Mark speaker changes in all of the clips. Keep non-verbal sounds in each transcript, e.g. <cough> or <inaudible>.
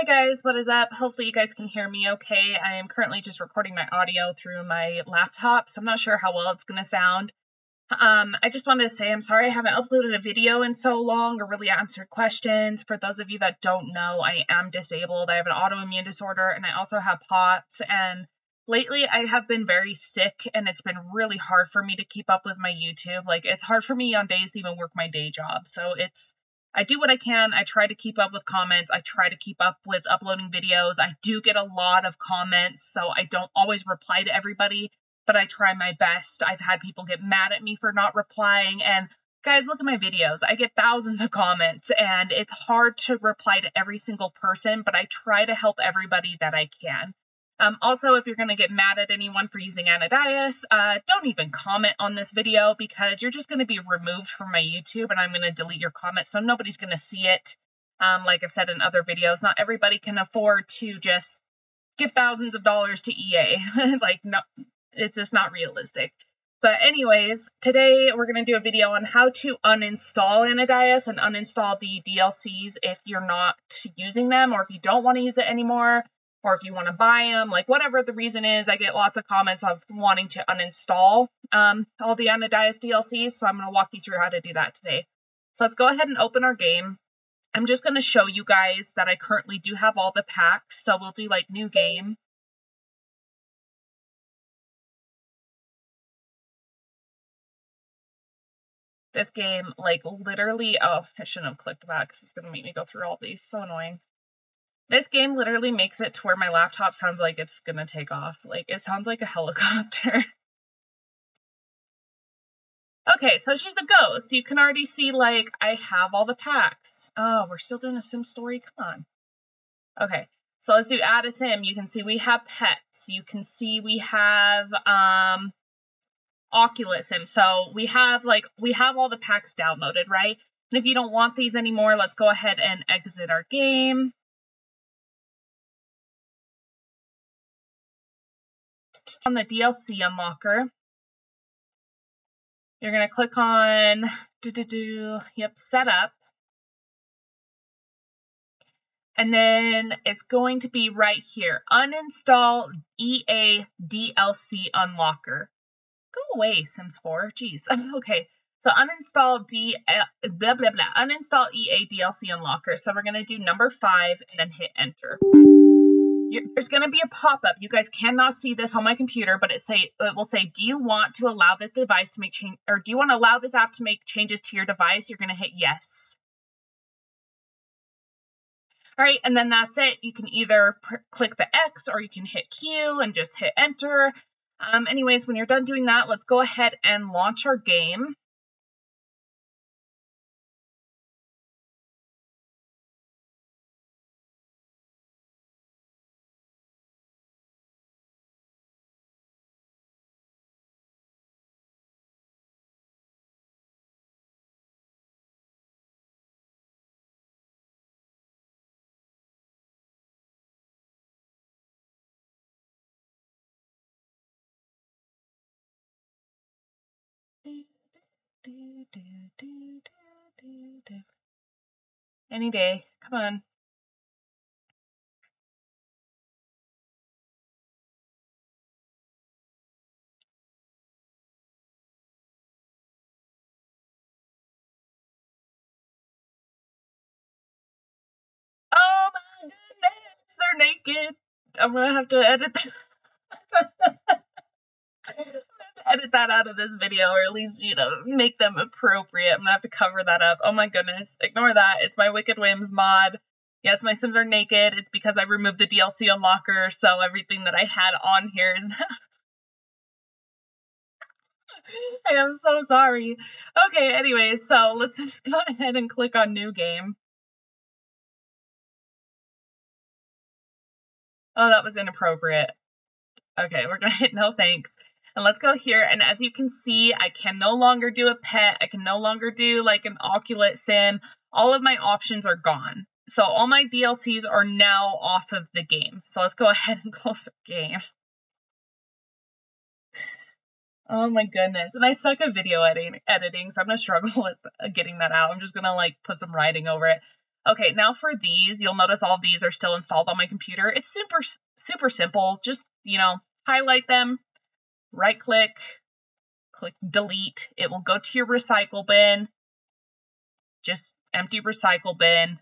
Speaker 1: Hi guys, what is up? Hopefully you guys can hear me okay. I am currently just recording my audio through my laptop, so I'm not sure how well it's going to sound. Um, I just wanted to say I'm sorry I haven't uploaded a video in so long or really answered questions. For those of you that don't know, I am disabled. I have an autoimmune disorder and I also have POTS. And lately I have been very sick and it's been really hard for me to keep up with my YouTube. Like it's hard for me on days to even work my day job. So it's I do what I can. I try to keep up with comments. I try to keep up with uploading videos. I do get a lot of comments, so I don't always reply to everybody, but I try my best. I've had people get mad at me for not replying and guys, look at my videos. I get thousands of comments and it's hard to reply to every single person, but I try to help everybody that I can. Um, also, if you're going to get mad at anyone for using Anadius, uh, don't even comment on this video because you're just going to be removed from my YouTube and I'm going to delete your comment so nobody's going to see it. Um, like I've said in other videos, not everybody can afford to just give thousands of dollars to EA. <laughs> like, no, it's just not realistic. But anyways, today we're going to do a video on how to uninstall Anadius and uninstall the DLCs if you're not using them or if you don't want to use it anymore or if you want to buy them, like whatever the reason is, I get lots of comments of wanting to uninstall um, all the Anadius DLCs, so I'm going to walk you through how to do that today. So let's go ahead and open our game. I'm just going to show you guys that I currently do have all the packs, so we'll do like new game. This game, like literally, oh, I shouldn't have clicked that because it's going to make me go through all these. So annoying. This game literally makes it to where my laptop sounds like it's gonna take off. Like, it sounds like a helicopter. <laughs> okay, so she's a ghost. You can already see, like, I have all the packs. Oh, we're still doing a sim story? Come on. Okay, so let's do add a sim. You can see we have pets. You can see we have, um, Oculus sim. So we have, like, we have all the packs downloaded, right? And if you don't want these anymore, let's go ahead and exit our game. On the DLC unlocker, you're going to click on, do, do, do, yep, setup. And then it's going to be right here, uninstall EA DLC unlocker. Go away, Sims 4. Jeez. <laughs> okay. So uninstall D uh, blah blah blah. Uninstall EA DLC unlocker. So we're gonna do number five and then hit enter there's going to be a pop-up. You guys cannot see this on my computer, but it say it will say, "Do you want to allow this device to make change, or do you want to allow this app to make changes to your device?" You're going to hit yes. All right, and then that's it. You can either click the X or you can hit Q and just hit enter. Um, anyways, when you're done doing that, let's go ahead and launch our game. Any day. Come on. Oh my goodness, they're naked. I'm gonna have to edit that. Edit that out of this video or at least, you know, make them appropriate. I'm gonna have to cover that up. Oh my goodness. Ignore that. It's my Wicked Whims mod. Yes, my Sims are naked. It's because I removed the DLC unlocker, so everything that I had on here is now. <laughs> I am so sorry. Okay, anyway, so let's <laughs> just go ahead and click on new game. Oh, that was inappropriate. Okay, we're gonna <laughs> hit no thanks. And let's go here. And as you can see, I can no longer do a pet. I can no longer do like an Oculus sim. All of my options are gone. So all my DLCs are now off of the game. So let's go <laughs> ahead and close the game. Oh my goodness. And I suck at video editing, editing, so I'm going to struggle <laughs> with uh, getting that out. I'm just going to like put some writing over it. Okay, now for these, you'll notice all of these are still installed on my computer. It's super, super simple. Just, you know, highlight them, right click, click delete. It will go to your recycle bin. Just empty recycle bin,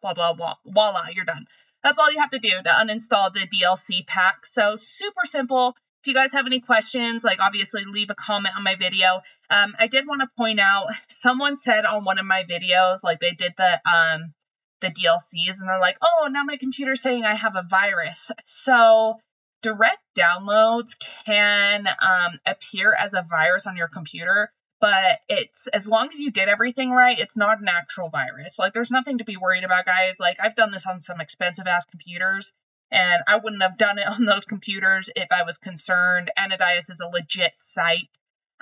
Speaker 1: blah, blah, blah. Voila, you're done. That's all you have to do to uninstall the DLC pack. So super simple. If you guys have any questions, like obviously leave a comment on my video. Um, I did want to point out someone said on one of my videos, like they did the um the DLCs and they're like, oh, now my computer's saying I have a virus. So direct downloads can um, appear as a virus on your computer, but it's as long as you did everything right, it's not an actual virus. Like there's nothing to be worried about, guys. Like I've done this on some expensive ass computers. And I wouldn't have done it <laughs> on those computers if I was concerned. Anadius is a legit site.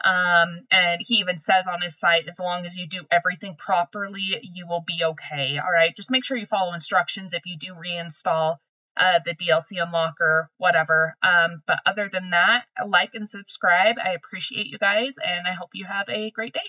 Speaker 1: Um, and he even says on his site, as long as you do everything properly, you will be okay. All right. Just make sure you follow instructions if you do reinstall uh, the DLC unlocker, whatever. Um, but other than that, like and subscribe. I appreciate you guys, and I hope you have a great day.